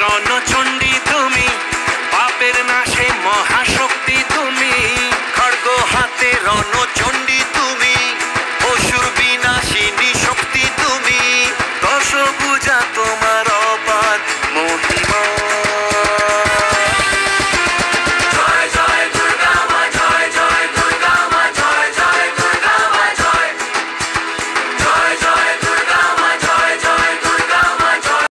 রণচণ্ডী তুমি পাপের নাশে মহাশক্তি তুমি খড়গ হাতে রণচণ্ডী